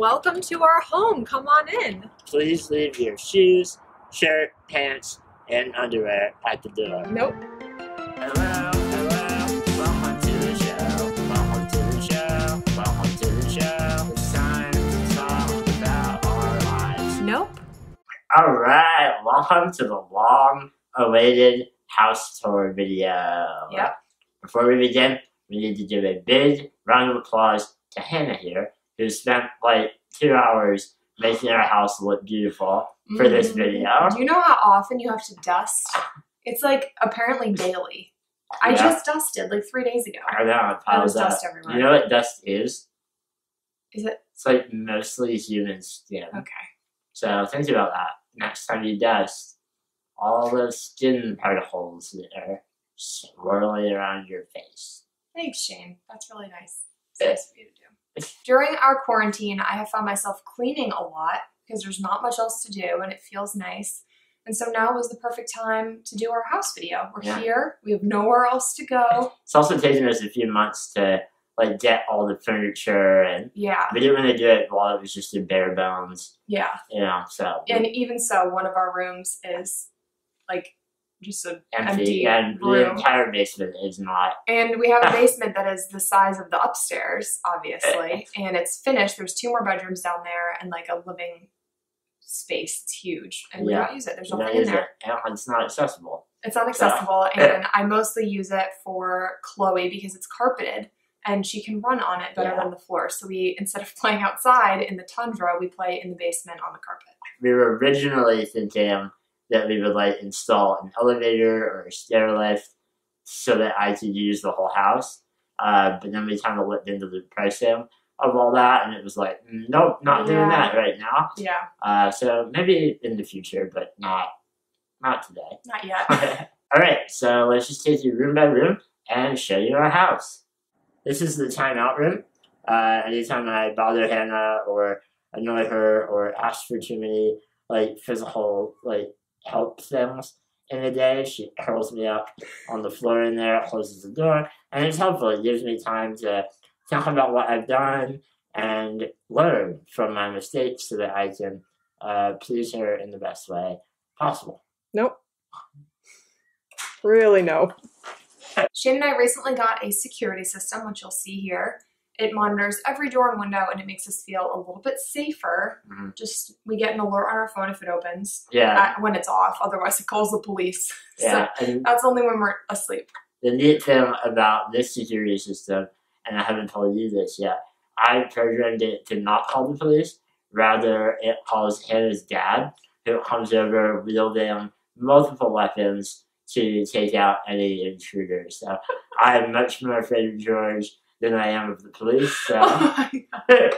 Welcome to our home. Come on in. Please leave your shoes, shirt, pants, and underwear at the door. Nope. Hello, hello, welcome to the show. Welcome to the show. Welcome to the show. It's time to talk about our lives. Nope. All right, welcome to the long-awaited house tour video. Yep. Before we begin, we need to give a big round of applause to Hannah here, who spent like two hours making our house look beautiful for this Mhm. video. Do you know how often you have to dust? It's like apparently daily. I just dusted like three days ago. I know, There was piles dust everywhere. You know what dust is? Is it It's like mostly human skin. okay? So think about that. Next time you dust, all those skin particles that are swirling around your face. Thanks, Shane. That's really nice. It's nice of you to do. During our quarantine, I have found myself cleaning a lot because there's not much else to do and it feels nice. And so now was the perfect time to do our house video. We're Yeah. here. We have nowhere else to go. It's also taken us a few months to like get all the furniture and Yeah, we didn't really do it while it was just in bare bones, yeah. you know, so And even so, one of our rooms is like just an empty, empty and the entire basement is not And we have a basement that is the size of the upstairs, obviously, and it's finished. There's two more bedrooms down there and like a living space. It's huge, and we don't use it. There's nothing in there. it- and it's not accessible. It's not accessible, and I mostly use it for Chloe because it's carpeted and she can run on it better Yeah. than the floor. So we, instead of playing outside in the tundra, we play in the basement on the carpet. we were originally thinking that we would like install an elevator or a stair lift so that I could use the whole house. Uh, but then we kind of looked into the pricing of all that, and it was like, nope, not doing Yeah. that right now. Yeah, Uh, so maybe in the future, but not not today. not yet. all right, so let's just take you room by room and show you our house. This is the timeout room. Uh, anytime I bother Hannah or annoy her or ask for too many like physical like help things in the day, she curls me up on the floor in there, closes the door, and it's helpful. It gives me time to think about what I've done and learn from my mistakes so that I can uh, please her in the best way possible. Nope. Really no. Shane and I recently got a security system, which you'll see here. It monitors every door and window, and it makes us feel a little bit safer. Mhm. Just we get an alert on our phone if it opens Yeah, when it's off. Otherwise, it calls the police. yeah. So And that's only when we're asleep. the neat thing about this security system, and I haven't told you this yet, I programmed it to not call the police. Rather, it calls Hannah's dad, who comes over wielding multiple weapons to take out any intruders. So I'm much more afraid of George than I am of the police. So. Oh.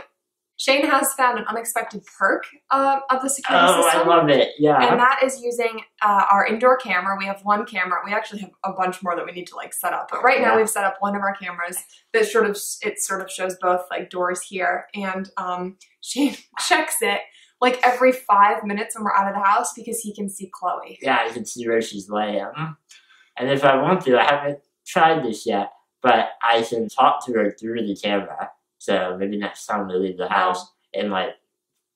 Shane has found an unexpected perk uh, of the security Oh, I system. love it! Yeah, and that is using uh, our indoor camera. We have one camera. We actually have a bunch more that we need to like set up. But right now we've set up one of our cameras that sort of it sort of shows both like doors here, and um, Shane checks it like every five minutes when we're out of the house because he can see Chloe. yeah, you can see where she's laying. And if I want to, I haven't tried this yet, but I can talk to her through the camera. So maybe next time we leave the house in like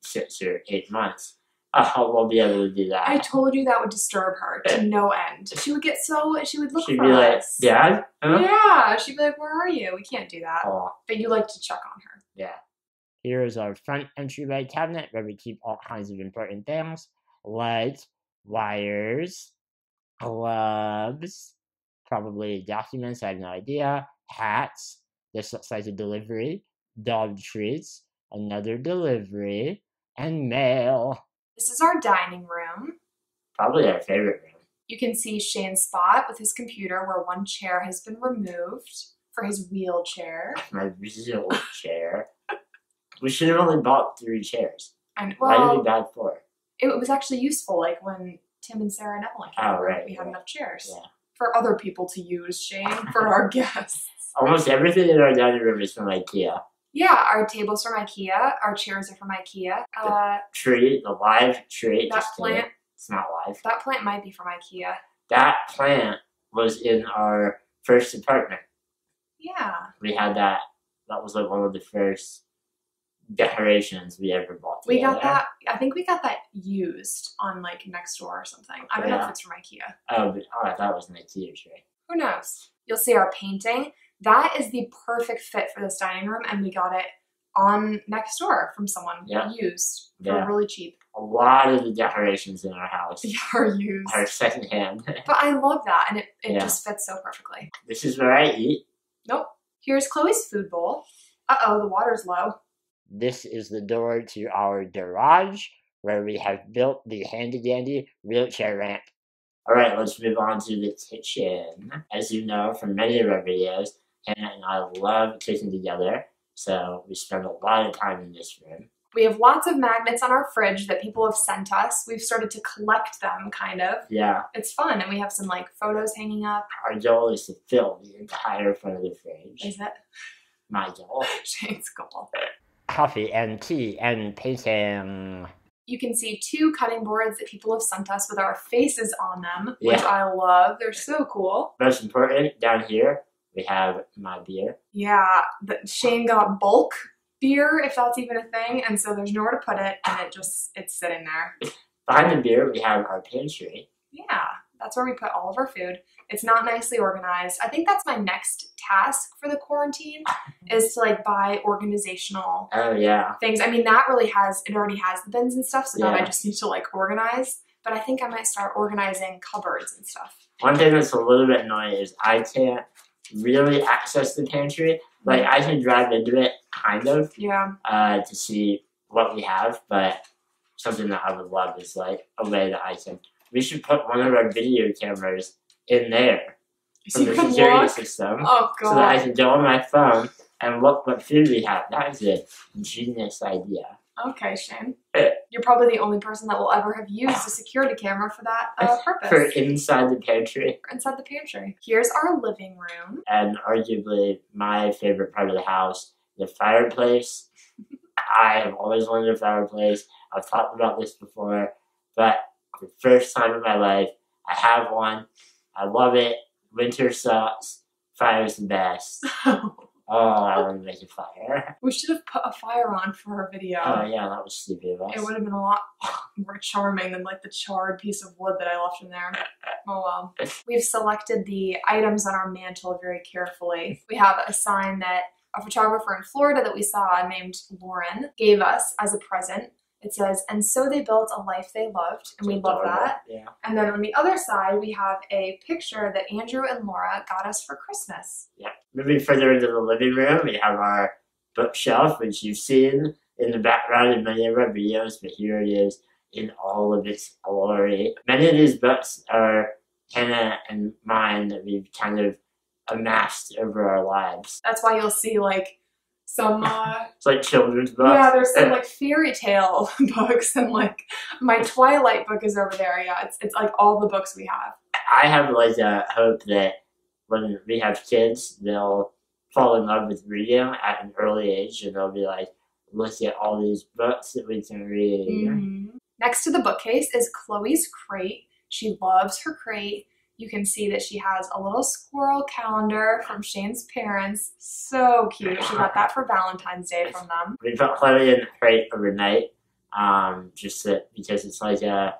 six or eight months, uh, we'll be able to do that. I told you that would disturb her to no end. She would get so she would look She'd for be like, us. Dad? Huh? Yeah, she'd be like, "Where are you? We can't do that." Aw. But you like to check on her. Yeah. Here is our front entryway cabinet where we keep all kinds of important things like wires, gloves, probably documents, I have no idea, hats. This looks like a delivery, dog treats, another delivery, and mail. This is our dining room. Probably our favorite room. You can see Shane's spot with his computer where one chair has been removed for his wheelchair. My real chair. We should have only bought three chairs. And Why did well, we buy four? it was actually useful like when Tim and Sarah and Evelyn came Oh, right, we had right. enough chairs. Yeah. For other people to use, Shane, for our guests. Almost everything in our dining room is from IKEA. Yeah, our table's from IKEA, our chairs are from IKEA. Uh, Tree, the live tree. that plant It's not live. that plant might be from IKEA. That plant was in our first apartment. Yeah. We had that. That was like one of the first decorations we ever bought. We got that. I think we got that used on like Nextdoor or something. I don't know if it's from IKEA. Oh, but, oh, I thought it was an IKEA tree. Who knows? You'll see our painting. That is the perfect fit for this dining room, and we got it on Nextdoor from someone Yeah. used for Yeah. really cheap. A lot of the decorations in our house are used. are secondhand. But I love that, and it, it Yeah. just fits so perfectly. this is where I eat. Nope. Here's Chloe's food bowl. Uh oh, the water's low. This is the door to our garage where we have built the handy dandy wheelchair ramp. Alright, let's move on to the kitchen. As you know from many of our videos, Hannah and I love cooking together, so we spend a lot of time in this room. We have lots of magnets on our fridge that people have sent us. We've started to collect them, kind of. Yeah, It's fun, and we have some like photos hanging up. our goal is to fill the entire front of the fridge. Is it My goal. Shane's goal? Coffee and tea and painting. You can see two cutting boards that people have sent us with our faces on them, which I love. They're so cool. Most important, down here, we have my beer. Yeah, but Shane got bulk beer, if that's even a thing, and so there's nowhere to put it, and it just it's sitting there. Behind the beer, we have our pantry. Yeah, that's where we put all of our food. It's not nicely organized. I think that's my next task for the quarantine is to like buy organizational Oh, yeah. things. I mean, that really has it already has the bins and stuff, so that I just need to like organize. But I think I might start organizing cupboards and stuff. One thing that's a little bit annoying is I can't really access the pantry. Like, I can drive into it, kind of, Yeah. uh, to see what we have, but something that I would love is, like, a way that I can. We should put one of our video cameras in there So from you the security look. system Oh so that I can go on my phone and look what food we have. That is a genius idea. Okay, Shane. Eh. You're probably the only person that will ever have used a security camera for that uh, purpose. For inside the pantry. For inside the pantry. Here's our living room. and arguably my favorite part of the house, the fireplace. I have always wanted a fireplace. I've talked about this before, but the first time in my life, I have one. I love it. Winter sucks. Fire's the best. Oh. oh, I want to make a fire. we should have put a fire on for our video. Oh yeah, that was stupid of us. It would have been a lot more charming than like the charred piece of wood that I left in there. Oh well. We've selected the items on our mantle very carefully. We have a sign that a photographer in Florida that we saw named Lauren gave us as a present. It says, and so they built a life they loved, and we love that. Yeah. And then on the other side, we have a picture that Andrew and Laura got us for Christmas. Yeah. Moving further into the living room, we have our bookshelf, which you've seen in the background in many of our videos, but here it is in all of its glory. Many of these books are Hannah and mine that we've kind of amassed over our lives. That's why you'll see like some uh, It's like children's books. yeah, there's some like fairy tale books and like my Twilight book is over there. Yeah, it's it's like all the books we have. I have like a hope that when we have kids, they'll fall in love with reading at an early age and they'll be like, look at all these books that we can read. Mm-hmm. Next to the bookcase is Chloe's crate. She loves her crate. You can see that she has a little squirrel calendar from Shane's parents. So cute. She got that for Valentine's Day from them. We put Chloe in the crate overnight, um, just that because it's like a,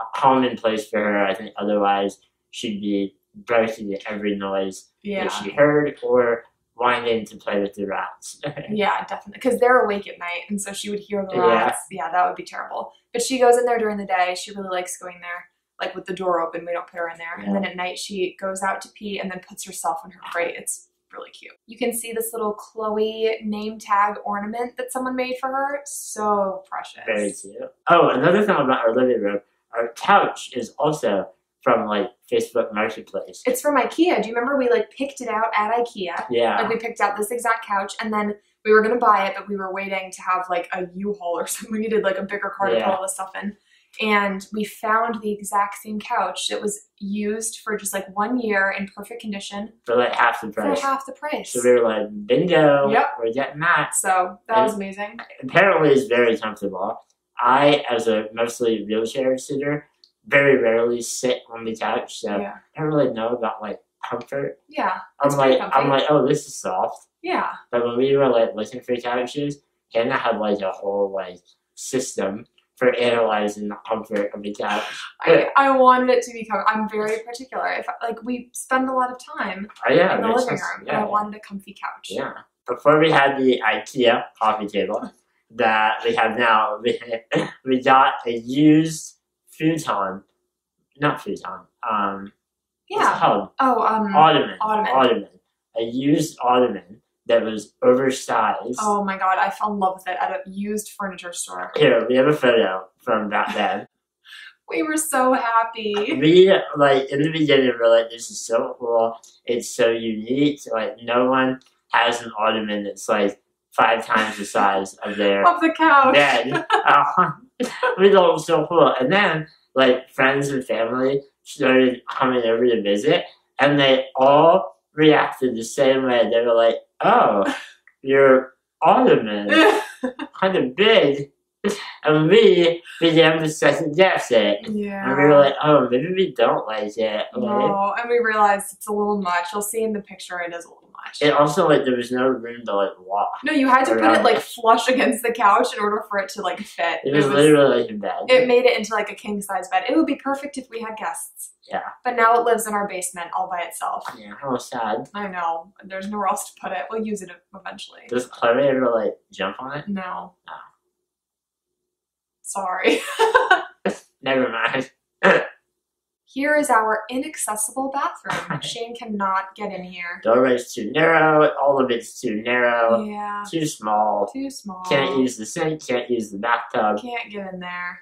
a common place for her. I think otherwise she'd be barking at every noise Yeah. that she heard or whining to play with the rats. Yeah, definitely. Because they're awake at night, and so she would hear the Yeah. rats. Yeah. that would be terrible. But she goes in there during the day. She really likes going there, like with the door open. We don't put her in there. And then at night, she goes out to pee and then puts herself in her crate. It's really cute. You can see this little Chloe name tag ornament that someone made for her. So precious. Very cute. Oh, another thing about our living room, our couch is also from like Facebook Marketplace. It's from IKEA. Do you remember we like picked it out at IKEA? Yeah. Like we picked out this exact couch and then we were gonna buy it, but we were waiting to have like a U-Haul or something. We needed like a bigger car to put all this stuff in. And we found the exact same couch. It was used for just like one year in perfect condition for like half the price. for half the price. So we were like, bingo, Yep. we're getting that. So that was amazing. Apparently, it's very comfortable. I, as a mostly wheelchair sitter, very rarely sit on the couch, so Yeah. I don't really know about like comfort. Yeah. I'm like, I'm like, oh, this is soft. Yeah. But when we were like looking for couches, Hannah had like a whole like system for analyzing the comfort of the couch. I, I wanted it to become. I'm very particular. If like we spend a lot of time Oh yeah, in the living sense. room, Yeah, and I wanted a comfy couch. yeah. Before we had the IKEA coffee table that we have now, we, we got a used futon, not futon, um, Yeah. called? Oh, um. Ottoman. ottoman. Ottoman. A used ottoman that was oversized. Oh my god, I fell in love with it at a used furniture store. Here, we have a photo from back then. We were so happy. we, like, in the beginning, we're like, this is so cool. It's so unique. Like, no one has an ottoman that's, like, five times the size of their Of the couch. bed. Uh, we thought it was so cool. And then, like, friends and family started coming over to visit, and they all reacted the same way. They were like, oh, your ottoman kind of big. And we began to second guess it. yeah. And we were like, oh, maybe we don't like it. Like, no, and we realized it's a little much. You'll see in the picture it is a little much. And also, like, there was no room to, like, walk. no, you had to put it like it. flush against the couch in order for it to like fit. It was literally like a bed. it made it into like a king size bed. It would be perfect if we had guests. Yeah. But now it lives in our basement all by itself. yeah, how sad. I know. There's nowhere else to put it. We'll use it eventually. Does Chloe ever, like, jump on it? No. No. Sorry. Never mind. Here is our inaccessible bathroom. Shane cannot get in here. Doorway's too narrow. All of it's too narrow. Yeah. Too small. Too small. Can't use the sink. Can't use the bathtub. Can't get in there.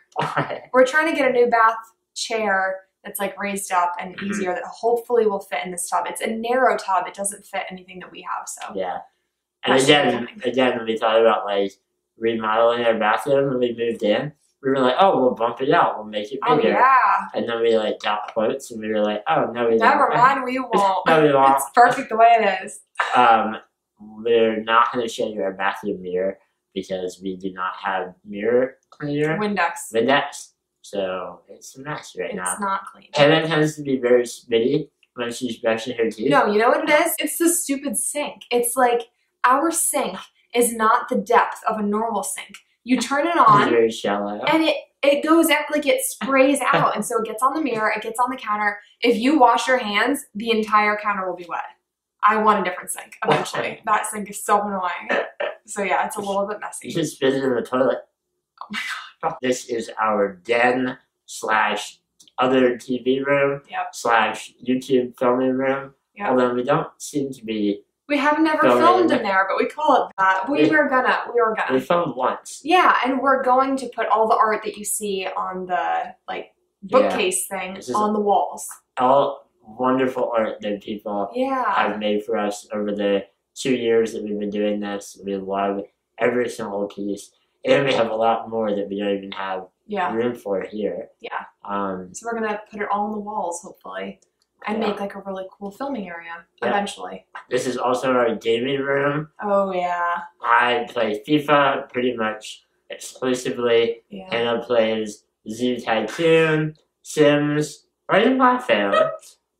We're trying to get a new bath chair that's like raised up and Mhm. easier that hopefully will fit in this tub. It's a narrow tub. It doesn't fit anything that we have. So yeah. And That's again, again, when we thought about like remodeling our bathroom when we moved in, we were like, oh, we'll bump it out. We'll make it bigger. oh bigger. yeah. And then we like got quotes, and we were like, oh no, we Never don't. mind. We won't. No, we won't. It's perfect the way it is. Um, we're not going to show you our bathroom mirror because we do not have mirror cleaner Windex. Windex. So it's a mess right now. It's not clean. Hannah tends to be very spitty when she's brushing her teeth. No, you know what it is? It's the stupid sink. It's like our sink is not the depth of a normal sink. You turn it on very shallow. and it it goes out like it sprays out and so it gets on the mirror, it gets on the counter. If you wash your hands, the entire counter will be wet. I want a different sink eventually. that sink is so annoying. So yeah, it's a little bit You messy. should spit it in the toilet. Oh my god. This is our den slash other TV room Yep. slash YouTube filming room. Yep. Although we don't seem to be. We have never filmed in there, but we call it that. We Yeah. were gonna we were gonna. We filmed once. Yeah, and we're going to put all the art that you see on the like bookcase thing on the walls. All wonderful art that people Yeah. have made for us over the two years that we've been doing this. We love every single piece. And we have a lot more that we don't even have Yeah. room for here. Yeah. Um, So we're gonna put it all on the walls, hopefully, and Yeah. make like a really cool filming area Yeah. eventually. this is also our gaming room. Oh yeah, I play FIFA pretty much exclusively. yeah. Hannah plays Zoo Tycoon, Sims. You laughing?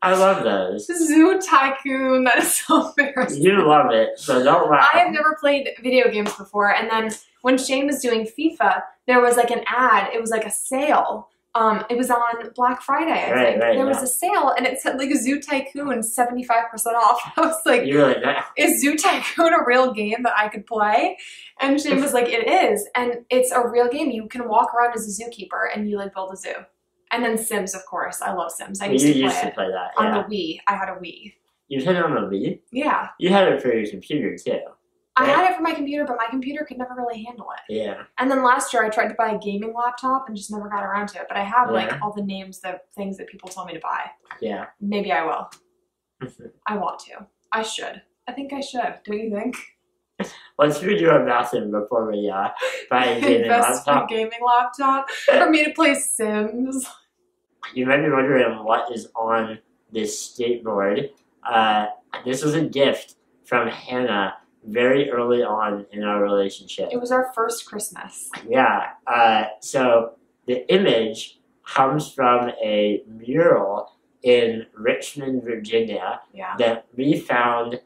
I love those. Zoo Tycoon. That is so embarrassing. You love it, so don't laugh. I have never played video games before, and then when Shane was doing FIFA, there was like an ad. It was like a sale. Um, it was on Black Friday, I Right, think. right, there was a sale, and it said like Zoo Tycoon seventy five percent off. I was like, You really is Zoo Tycoon a real game that I could play? And Shane was like, it is. And it's a real game. You can walk around as a zookeeper and you like build a zoo. And then Sims, of course. I love Sims. I You used to play used to play that, on yeah. the Wii. I had a Wii. You had it on the Wii? Yeah. You had it for your computer too. I had it for my computer, but my computer could never really handle it. Yeah. And then last year I tried to buy a gaming laptop and just never got around to it. But I have like all the names, the things that people told me to buy. Yeah. Maybe I will. I want to. I should. I think I should. Don't you think? Let's redo our bathroom before we uh, buy a gaming laptop. gaming laptop for me to play Sims. You might be wondering what is on this skateboard. Uh, this was a gift from Hannah very early on in our relationship. It was our first Christmas. Yeah. Uh, so the image comes from a mural in Richmond, Virginia Yeah. that we found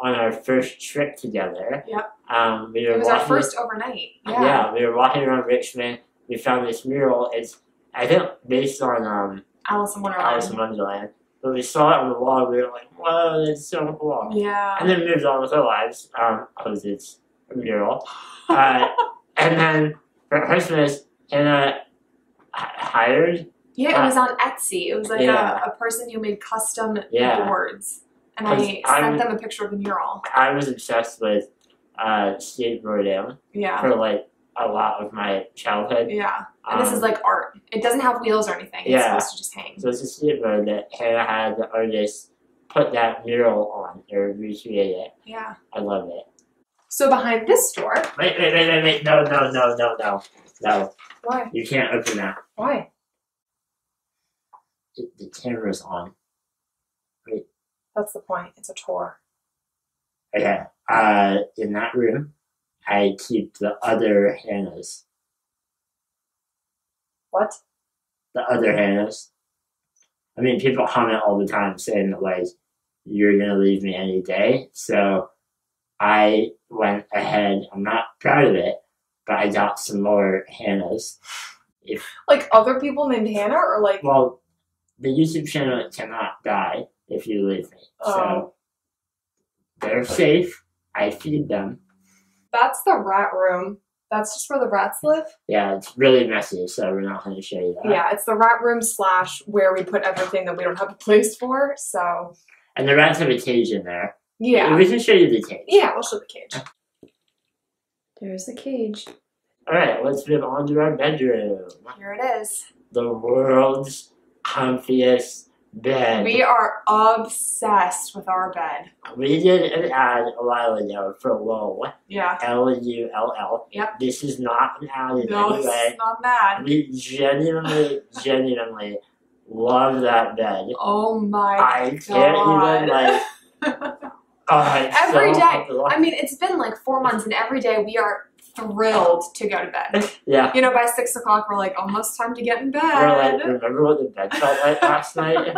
on our first trip together. Yep. Um, we were It was our walking- first overnight. Yeah. yeah, we were walking around Richmond. We found this mural. It's I think based on um Alice in Wonderland. Alice in Wonderland. But we saw it on the wall. We were like, "Whoa, that's so cool!" Yeah. And then moved on with our lives um, because it's a mural. Uh, and then for Christmas, Hannah h- hired. Yeah, it was on Etsy. It was like Yeah. a, a person who made custom Yeah. boards. And I sent I'm- them a picture of the mural. I was obsessed with uh, skateboarding Yeah. for like a lot of my childhood. Yeah. And this Um, is like art. It doesn't have wheels or anything. It's Yeah. supposed to just hang. So it's a skateboard that Hannah had the artist put that mural on or recreate it. Yeah. I love it. So behind this door. Wait, wait, wait, wait, wait. No, no, no, no, no. No. Why? You can't open that. Why? The, the camera's on. That's the point. It's a tour. Okay. Uh, in that room, I keep the other Hannahs. What? The other Hannahs. I mean, people comment all the time saying that, like, you're gonna leave me any day. So I went ahead. I'm not proud of it, but I got some more Hannahs. If, Like other people named Hannah or like Well, the YouTube channel cannot die if you leave me. So Oh. they're safe. I feed them. That's the rat room. That's just where the rats live. Yeah, it's really messy, so we're not going to show you that. Yeah, it's the rat room slash where we put everything that we don't have a place for. So And the rats have a cage in there. yeah, We can show you the cage. yeah, we'll show the cage. There's the cage. All right, let's move on to our bedroom. Here it is. The world's comfiest bed. We are obsessed with our bed. We did an ad a while ago for Lull. Yeah. L U L L. Yep. This is not an ad in No, any way. not bad. We genuinely, genuinely love that bed. Oh my I can't God. even like. Oh, Every so day. I mean, it's been like four months, and every day we are thrilled to go to bed. Yeah. You know, by six o'clock, we're like, almost time to get in We're bed. like, remember what the bed felt like last night?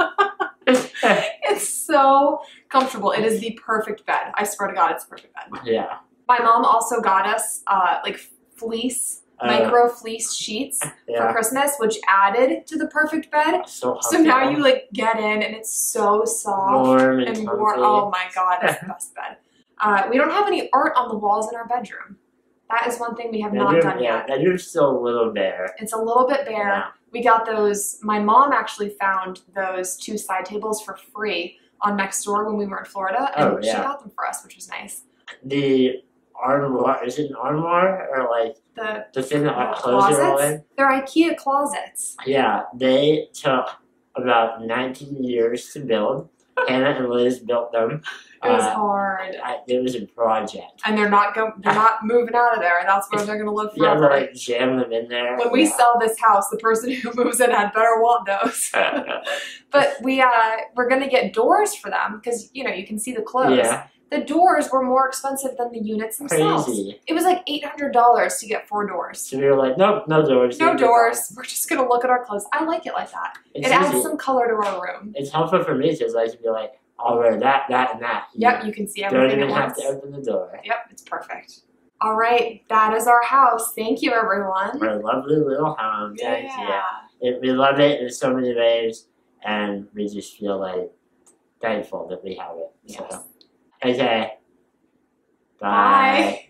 It's so comfortable. It is the perfect bed. I swear to God, it's the perfect bed. yeah. My mom also got us uh, like fleece, Uh, micro fleece sheets for. Christmas, which added to the perfect bed. So, So now you like get in, and it's so soft. warm and, and more. Oh my god, it's the best bed. Uh, we don't have any art on the walls in our bedroom. That is one thing we have not done yeah, yet. bedroom's still a little bare. It's a little bit bare. Yeah. We got those. My mom actually found those two side tables for free on Nextdoor when we were in Florida, and Oh, she got them for us, which was nice. The armoire, is it an armoire or like The the thing that the clothes are all in? closets, they're IKEA closets. Yeah, they took about 19 years to build. And Liz built them. It was Uh, hard, I, it was a project. and they're not go. They're not moving out of there. And that's where they're gonna live You have forever. to like jam them in there. when we Yeah. sell this house, the person who moves in had better want those. But we uh we're gonna get doors for them because you know you can see the clothes. yeah, The doors were more expensive than the units themselves. crazy. It was like eight hundred dollars to get four doors. So we were like, nope, no doors. No doors. We're just gonna look at our clothes. I like it like that. It's it adds some color to our room. It's helpful for me because I can be like, I'll wear that, that, and that. Yep, you can see everything. don't even have to open the door. Yep, it's perfect. All right, that is our house. Thank you, everyone. Our lovely little home. Thank you. Yeah. It, we love it in so many ways, and we just feel like thankful that we have it. So, Yes. okay. Bye.